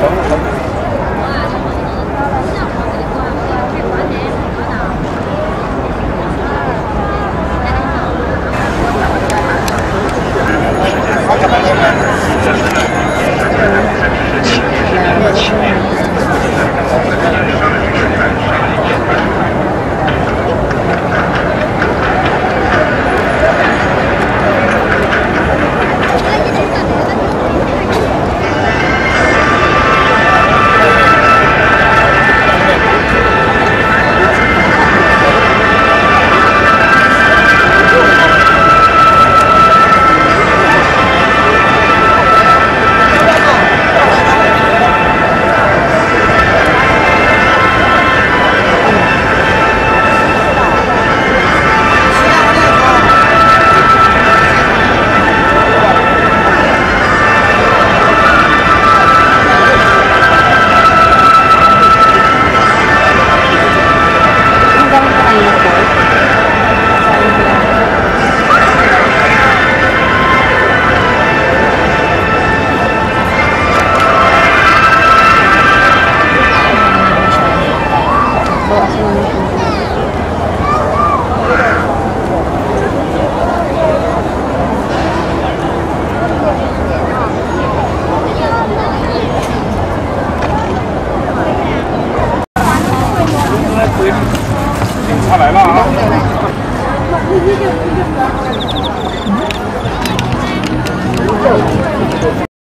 정말 他来了啊。